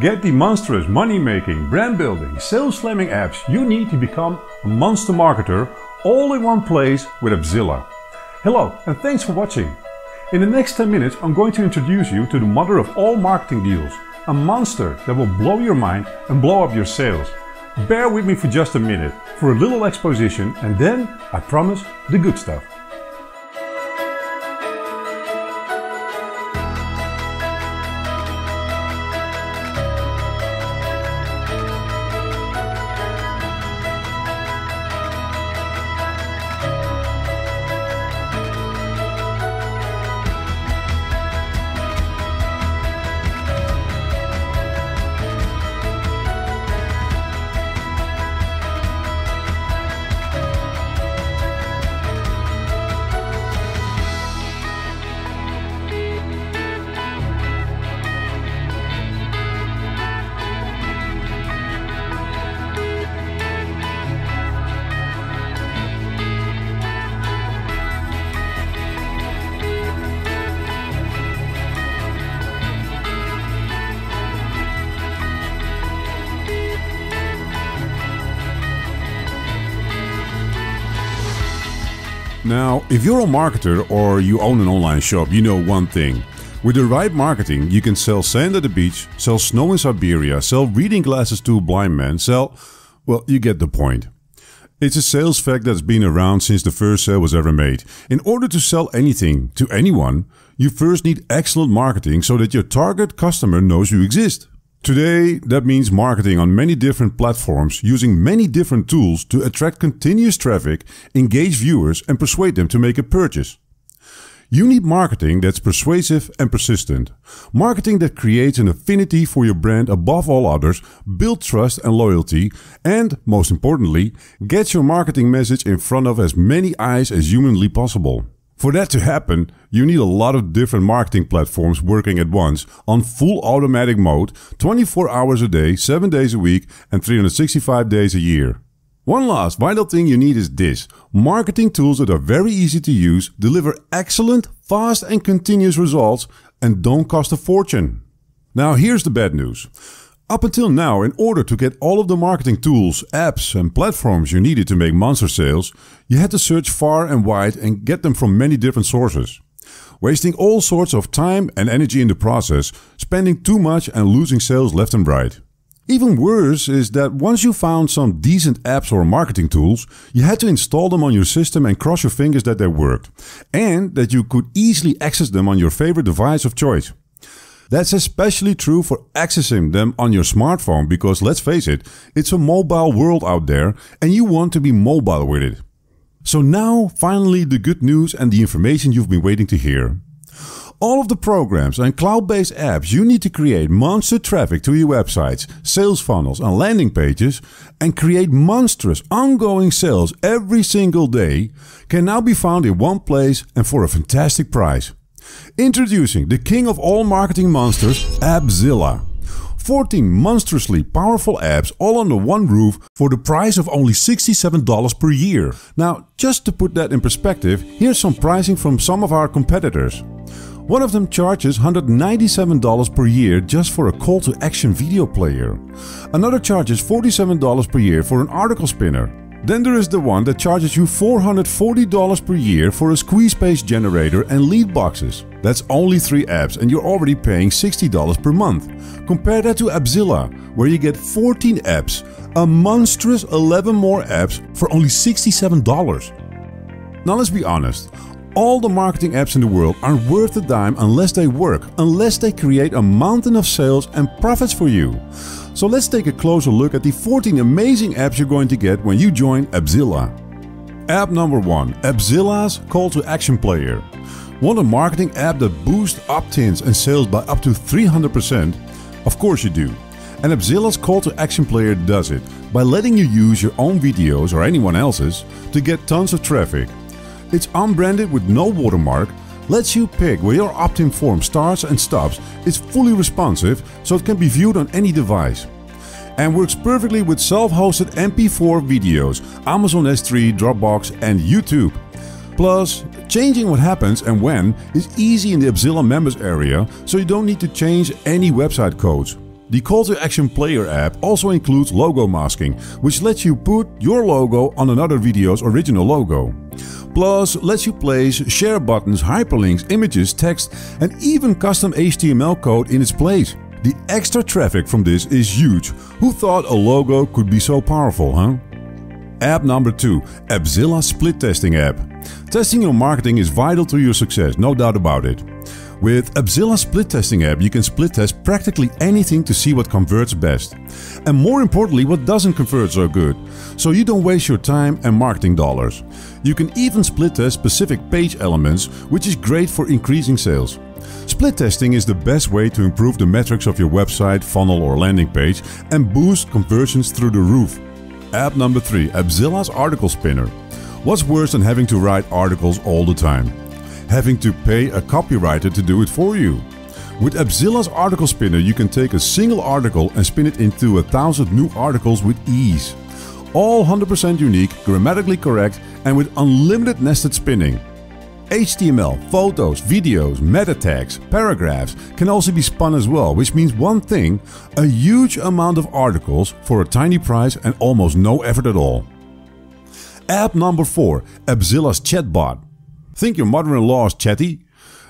Get the monstrous money making, brand building, sales slamming apps you need to become a monster marketer all in one place with Appzilla. Hello and thanks for watching. In the next 10 minutes I'm going to introduce you to the mother of all marketing deals, a monster that will blow your mind and blow up your sales. Bear with me for just a minute for a little exposition and then I promise the good stuff. Now, if you're a marketer or you own an online shop, you know one thing. With the right marketing, you can sell sand at the beach, sell snow in Siberia, sell reading glasses to a blind man, sell. Well, you get the point. It's a sales fact that's been around since the first sale was ever made. In order to sell anything to anyone, you first need excellent marketing so that your target customer knows you exist. Today, that means marketing on many different platforms using many different tools to attract continuous traffic, engage viewers, and persuade them to make a purchase. You need marketing that's persuasive and persistent. Marketing that creates an affinity for your brand above all others, builds trust and loyalty, and, most importantly, gets your marketing message in front of as many eyes as humanly possible. For that to happen, you need a lot of different marketing platforms working at once on full automatic mode 24 hours a day, 7 days a week, and 365 days a year. One last vital thing you need is this marketing tools that are very easy to use, deliver excellent, fast, and continuous results, and don't cost a fortune. Now, here's the bad news. Up until now, in order to get all of the marketing tools, apps, and platforms you needed to make monster sales, you had to search far and wide and get them from many different sources. Wasting all sorts of time and energy in the process, spending too much and losing sales left and right. Even worse is that once you found some decent apps or marketing tools, you had to install them on your system and cross your fingers that they worked, and that you could easily access them on your favorite device of choice. That's especially true for accessing them on your smartphone because let's face it, it's a mobile world out there and you want to be mobile with it. So now, finally, the good news and the information you've been waiting to hear. All of the programs and cloud-based apps you need to create monster traffic to your websites, sales funnels and landing pages and create monstrous ongoing sales every single day can now be found in one place and for a fantastic price. Introducing the king of all marketing monsters, Appzilla. 14 monstrously powerful apps all under one roof for the price of only $67 per year. Now, just to put that in perspective, here's some pricing from some of our competitors. One of them charges $197 per year just for a call to action video player. Another charges $47 per year for an article spinner. Then there is the one that charges you $440 per year for a squeeze page generator and lead boxes. That's only 3 apps and you're already paying $60 per month. Compare that to Appzilla, where you get 14 apps, a monstrous 11 more apps for only $67. Now let's be honest, all the marketing apps in the world aren't worth a dime unless they work, unless they create a mountain of sales and profits for you. So let's take a closer look at the 14 amazing apps you're going to get when you join Appzilla. App number 1 Appzilla's Call to Action Player. Want a marketing app that boosts opt-ins and sales by up to 300%? Of course you do. And Appzilla's Call to Action Player does it by letting you use your own videos or anyone else's to get tons of traffic. It's unbranded with no watermark lets you pick where your opt-in form starts and stops, is fully responsive so it can be viewed on any device. And works perfectly with self-hosted MP4 videos, Amazon S3, Dropbox and YouTube. Plus, changing what happens and when is easy in the Appzilla members area, so you don't need to change any website codes. The Call to Action Player app also includes logo masking, which lets you put your logo on another video's original logo. Plus, lets you place share buttons, hyperlinks, images, text, and even custom HTML code in its place. The extra traffic from this is huge. Who thought a logo could be so powerful, huh? App number 2 Appzilla Split Testing app. Testing your marketing is vital to your success, no doubt about it. With Appzilla Split Testing app, you can split test practically anything to see what converts best. And more importantly, what doesn't convert so good. So you don't waste your time and marketing dollars. You can even split test specific page elements, which is great for increasing sales. Split testing is the best way to improve the metrics of your website, funnel or landing page and boost conversions through the roof. App number 3 Appzilla's Article Spinner. What's worse than having to write articles all the time? Having to pay a copywriter to do it for you. With Appzilla's Article Spinner you can take a single article and spin it into a thousand new articles with ease. All 100% unique, grammatically correct and with unlimited nested spinning. HTML, photos, videos, meta tags, paragraphs can also be spun as well, which means one thing a huge amount of articles for a tiny price and almost no effort at all. App number 4 Appzilla's Chatbot. Think your mother in law is chatty?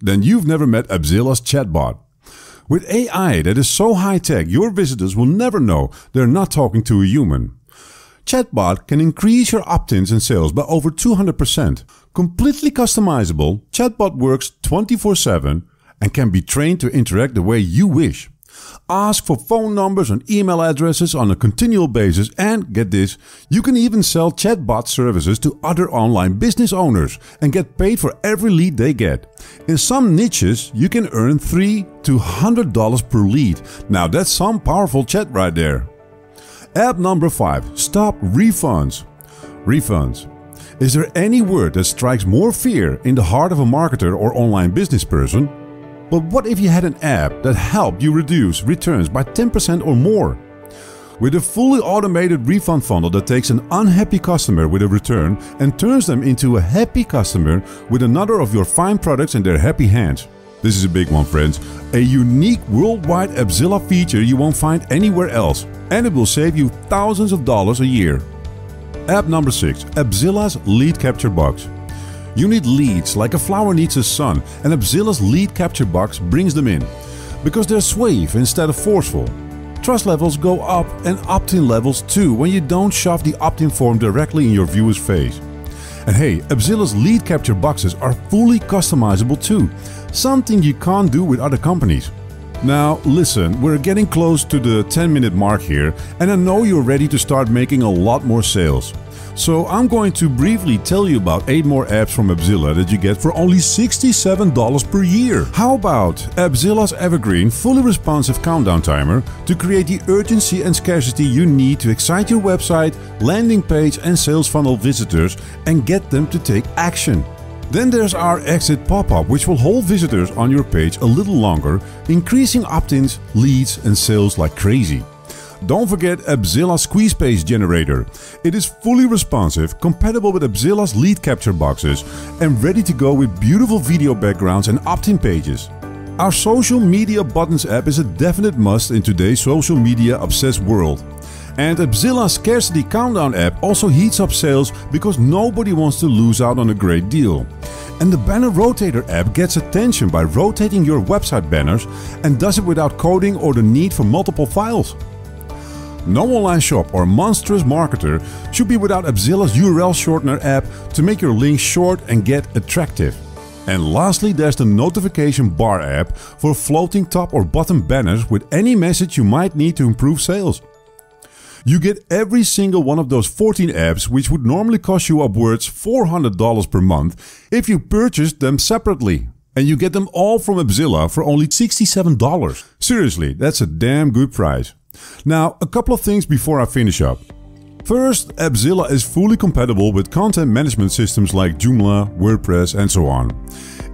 Then you've never met Appzilla's Chatbot. With AI that is so high tech, your visitors will never know they're not talking to a human. Chatbot can increase your opt-ins and sales by over 200%. Completely customizable, Chatbot works 24-7 and can be trained to interact the way you wish. Ask for phone numbers and email addresses on a continual basis and get this, you can even sell chatbot services to other online business owners and get paid for every lead they get. In some niches, you can earn 3 to $100 per lead. Now that's some powerful chat right there. App number 5. Stop refunds. Refunds. Is there any word that strikes more fear in the heart of a marketer or online business person? But what if you had an app that helped you reduce returns by 10% or more? With a fully automated refund funnel that takes an unhappy customer with a return and turns them into a happy customer with another of your fine products in their happy hands. This is a big one friends. A unique worldwide Appzilla feature you won't find anywhere else and it will save you thousands of dollars a year. App number 6. Appzilla's Lead Capture Box. You need leads like a flower needs a sun and Appzilla's Lead Capture Box brings them in. Because they're suave instead of forceful. Trust levels go up and opt-in levels too when you don't shove the opt-in form directly in your viewer's face. And hey, Appzilla's lead capture boxes are fully customizable too, something you can't do with other companies. Now listen, we're getting close to the 10 minute mark here and I know you're ready to start making a lot more sales. So I'm going to briefly tell you about 8 more apps from Appzilla that you get for only $67 per year. How about Appzilla's Evergreen fully responsive countdown timer to create the urgency and scarcity you need to excite your website, landing page and sales funnel visitors and get them to take action. Then there's our exit pop-up which will hold visitors on your page a little longer, increasing opt-ins, leads and sales like crazy. Don't forget Appzilla Squeeze Page Generator. It is fully responsive, compatible with Appzilla's lead capture boxes and ready to go with beautiful video backgrounds and opt-in pages. Our social media buttons app is a definite must in today's social media obsessed world. And Appzilla's Scarcity Countdown app also heats up sales because nobody wants to lose out on a great deal. And the Banner Rotator app gets attention by rotating your website banners and does it without coding or the need for multiple files. No online shop or monstrous marketer should be without Appzilla's URL shortener app to make your links short and get attractive. And lastly, there's the notification bar app for floating top or bottom banners with any message you might need to improve sales. You get every single one of those 14 apps which would normally cost you upwards $400 per month if you purchased them separately. And you get them all from Appzilla for only $67. Seriously, that's a damn good price. Now, a couple of things before I finish up. First, Appzilla is fully compatible with content management systems like Joomla, WordPress and so on.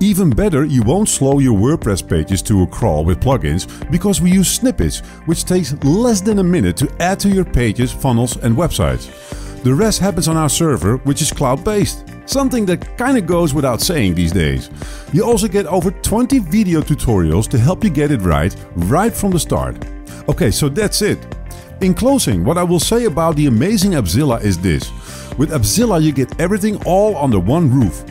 Even better, you won't slow your WordPress pages to a crawl with plugins because we use snippets, which takes less than a minute to add to your pages, funnels and websites. The rest happens on our server, which is cloud-based. Something that kinda goes without saying these days. You also get over 20 video tutorials to help you get it right, right from the start. Okay, so that's it. In closing, what I will say about the amazing Appzilla is this. With Appzilla you get everything all under one roof.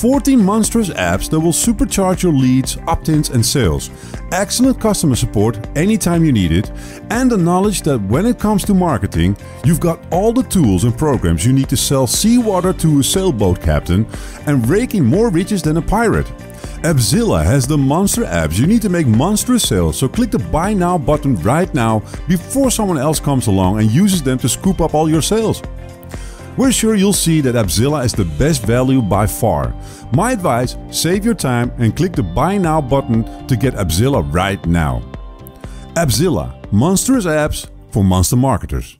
14 monstrous apps that will supercharge your leads, opt-ins and sales. Excellent customer support anytime you need it. And the knowledge that when it comes to marketing, you've got all the tools and programs you need to sell seawater to a sailboat captain and rake in more riches than a pirate. Appzilla has the monster apps you need to make monstrous sales, so click the buy now button right now before someone else comes along and uses them to scoop up all your sales. We're sure you'll see that Appzilla is the best value by far. My advice, save your time and click the buy now button to get Appzilla right now. Appzilla, monstrous apps for monster marketers.